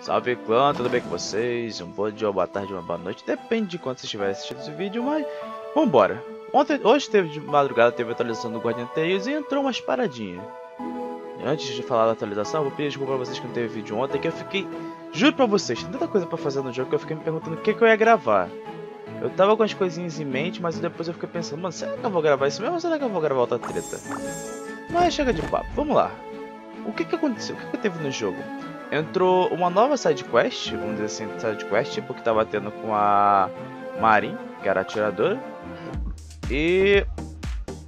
Salve clã, tudo bem com vocês? Um bom dia, uma boa tarde, uma boa noite. Depende de quando vocês estiverem assistindo esse vídeo, mas vambora. Ontem, hoje teve de madrugada, teve atualização do Guardian Tales e entrou umas paradinhas. Antes de falar da atualização, vou pedir desculpa pra vocês que não teve vídeo ontem, que eu fiquei... Juro pra vocês, tem tanta coisa pra fazer no jogo que eu fiquei me perguntando o que, que eu ia gravar. Eu tava com as coisinhas em mente, mas depois eu fiquei pensando, mano, será que eu vou gravar isso mesmo ou será que eu vou gravar outra treta? Mas chega de papo, vamos lá. O que que aconteceu? O que que teve no jogo? Entrou uma nova side quest, vamos dizer assim, side quest, tipo tava tendo com a Marin, que era atiradora. E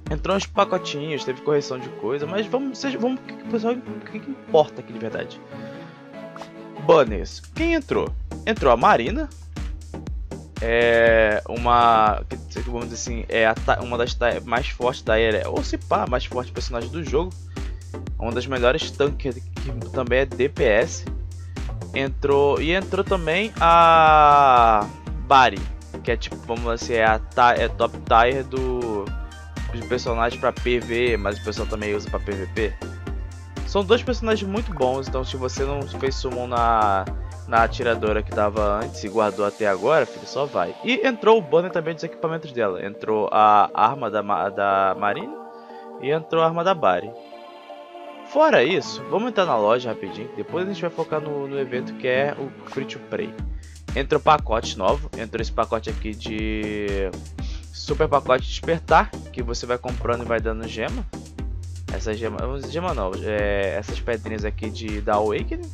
entrou uns pacotinhos, teve correção de coisa, mas vamos, seja, vamos pessoal, o que, que importa aqui de verdade? Banners. Quem entrou? Entrou a Marina, é uma vamos dizer assim é uma das mais fortes da era ou se pá mais forte personagem do jogo uma das melhores tanques que também é DPS. Entrou e entrou também a Bari, que é tipo, vamos assim, é a é top tier do dos personagens para PV, mas o pessoal também usa para PVP. São dois personagens muito bons, então se você não fez summon na na atiradora que dava antes e guardou até agora, filho, só vai. E entrou o banner também dos equipamentos dela. Entrou a arma da, da Marine e entrou a arma da Bari. Fora isso, vamos entrar na loja rapidinho, depois a gente vai focar no, no evento que é o Free to Play. Entrou pacote novo, entrou esse pacote aqui de super pacote despertar, que você vai comprando e vai dando gema. Essa gema, gema não, é, essas pedrinhas aqui de da Awakening.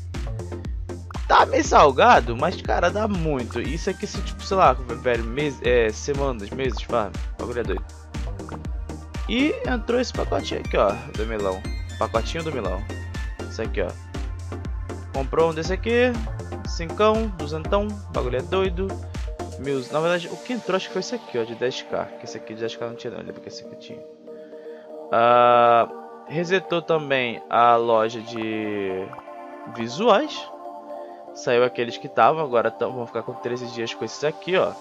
Tá meio salgado, mas cara, dá muito. Isso aqui, se tipo, sei lá, velho, mês, é, semanas, meses, farm, bagulho é doido. E entrou esse pacotinho aqui, ó, do melão. Pacotinho do Milão. Isso aqui, ó. Comprou um desse aqui. Cincão, duzentão. Bagulho é doido. Mil... Na verdade, o que entrou acho que foi esse aqui, ó. De 10k. Que esse aqui de 10k não tinha não. Lembra que esse aqui tinha. Uh, resetou também a loja de visuais. Saiu aqueles que estavam. Agora tão, vão ficar com 13 dias com esses aqui, ó.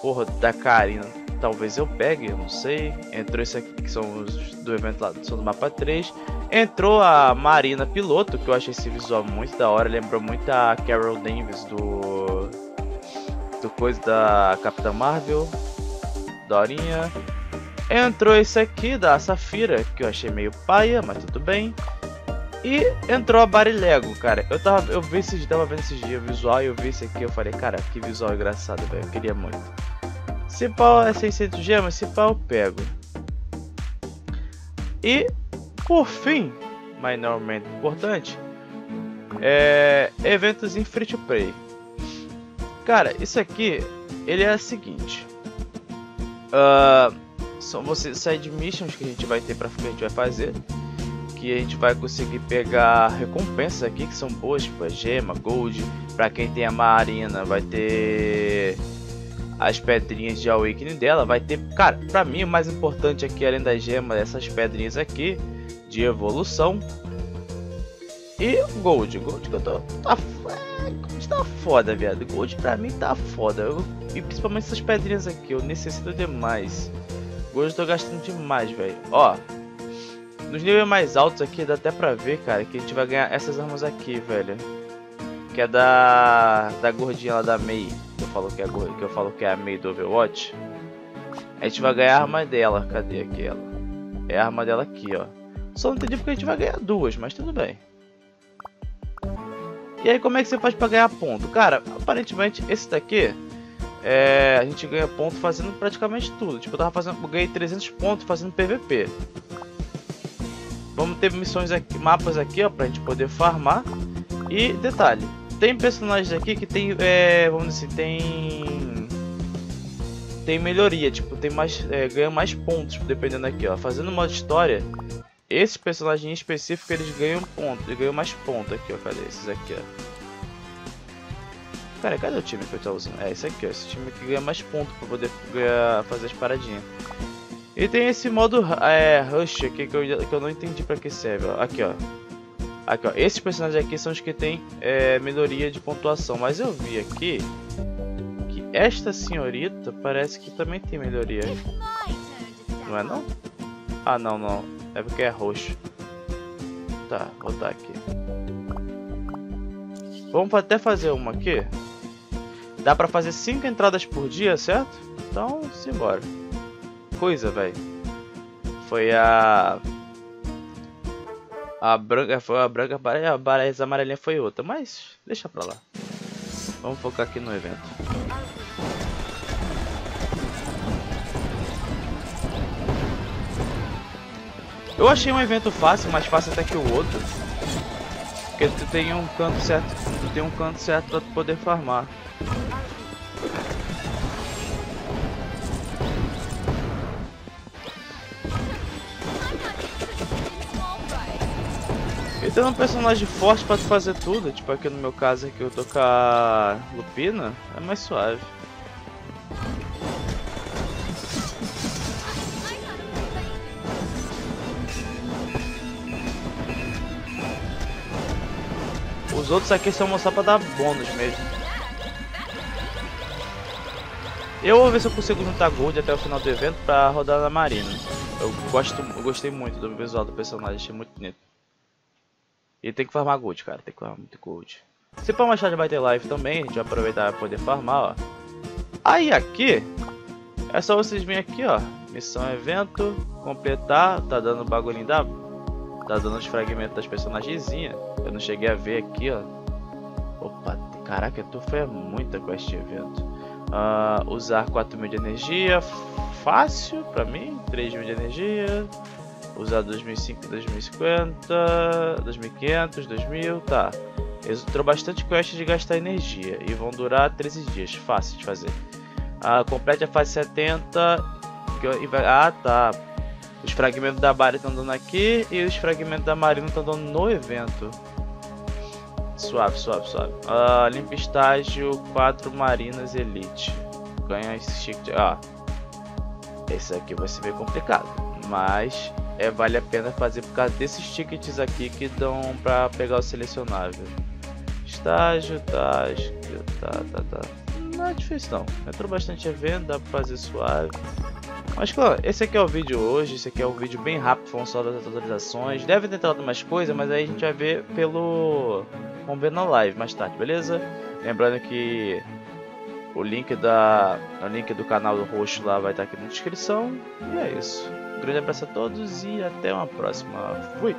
Porra, da Karina talvez eu pegue, eu não sei. Entrou esse aqui que são os do evento lá, são do mapa 3. Entrou a Marina Piloto, que eu achei esse visual muito da hora, lembrou muito a Carol Danvers do do coisa da Capitã Marvel. Dorinha. Entrou esse aqui da Safira, que eu achei meio paia, mas tudo bem. E entrou a Barilego, cara. Eu tava, eu vi esse, tava vendo esses dias o visual e eu vi esse aqui, eu falei, cara, que visual engraçado, velho. Eu queria muito. Se pau é 600 gemas, se pau eu pego. E, por fim, mas normalmente importante, é eventos em free to play. Cara, isso aqui, ele é o seguinte. Uh, são você side missions que a gente vai ter para que a gente vai fazer. Que a gente vai conseguir pegar recompensas aqui que são boas, tipo gema, gold. Para quem tem a marina, vai ter as pedrinhas de awakening dela, vai ter, cara, para mim o mais importante aqui além das gemas, essas pedrinhas aqui de evolução e gold, gold que eu tô tá, é, gold tá foda, viado. Gold pra mim tá foda. Eu, e principalmente essas pedrinhas aqui, eu necessito demais. Gold eu tô gastando demais, velho. Ó, nos níveis mais altos aqui dá até pra ver, cara, que a gente vai ganhar essas armas aqui, velho. Que é da da gordinha lá da Mei que eu falo que é, que eu falo que é a May do Overwatch, a gente vai ganhar a arma dela. Cadê aquela? É a arma dela aqui, ó. Só não entendi porque a gente vai ganhar duas, mas tudo bem. E aí como é que você faz pra ganhar ponto? Cara, aparentemente esse daqui é, a gente ganha ponto fazendo praticamente tudo. Tipo, eu tava fazendo, eu ganhei 300 pontos fazendo PVP. Vamos ter missões aqui, mapas aqui, ó, pra gente poder farmar. E detalhe, tem personagens aqui que tem, é, vamos dizer assim, tem tem melhoria, tipo, tem mais é, ganha mais pontos dependendo aqui, ó. Fazendo modo história, esse personagem em específico eles ganham pontos, eles ganham mais pontos aqui, ó. Cadê esses aqui, ó? Cara, cadê o time que eu tô usando? É esse aqui, ó. Esse time que ganha mais pontos pra poder ganhar, fazer as paradinhas. E tem esse modo é, Rush aqui que eu, que eu não entendi pra que serve, ó. Aqui, ó. Aqui, ó. Esses personagens aqui são os que tem é, melhoria de pontuação. Mas eu vi aqui que esta senhorita parece que também tem melhoria. Não é não? Ah, não, não. É porque é roxo. Tá, vou botar aqui. Vamos até fazer uma aqui. Dá pra fazer 5 entradas por dia, certo? Então, simbora. Coisa, velho. Foi a... A branca foi a branca, a amarelinha foi outra, mas deixa pra lá. Vamos focar aqui no evento. Eu achei um evento fácil, mais fácil até que o outro. Porque tu tem um canto certo, tu tem um canto certo para poder farmar. Tem um personagem forte pra fazer tudo, tipo aqui no meu caso aqui eu tô com a Lupina, é mais suave. Os outros aqui são mostrar pra dar bônus mesmo. Eu vou ver se eu consigo juntar gold até o final do evento pra rodar na marina. Eu, gosto, eu gostei muito do visual do personagem, achei muito bonito. E tem que farmar gold, cara, tem que farmar muito gold. Se for tarde vai ter live também, a gente vai aproveitar pra poder farmar, ó. Aí aqui, é só vocês virem aqui, ó. Missão evento, completar, tá dando bagulho da Tá dando os fragmentos das personagenzinhas. Eu não cheguei a ver aqui, ó. Opa, caraca, tu foi muita quest evento. Uh, usar 4 mil de energia, fácil pra mim, 3 mil de energia. Usar 2005, 2050, 2500, 2000, tá. Entrou bastante quest de gastar energia e vão durar 13 dias, fácil de fazer. Uh, complete a fase 70. Que, vai, ah, tá. Os fragmentos da Bari estão dando aqui e os fragmentos da Marina estão dando no evento. Suave, suave, suave. Uh, limpa estágio 4 Marinas Elite. Ganha esse ticket. Ah, esse aqui vai ser meio complicado. Mas é, vale a pena fazer por causa desses tickets aqui que dão pra pegar o selecionável. Estágio, tá, tá, tá, tá. Não é difícil não. Entrou bastante evento, dá pra fazer suave. Mas claro, esse aqui é o vídeo hoje, esse aqui é um vídeo bem rápido, falando só das atualizações. Deve ter entrado mais coisas, mas aí a gente vai ver pelo... Vamos ver na live mais tarde, beleza? Lembrando que o link, da... o link do canal do roxo lá vai estar aqui na descrição. E é isso. Grande abraço a todos e até uma próxima. Fui!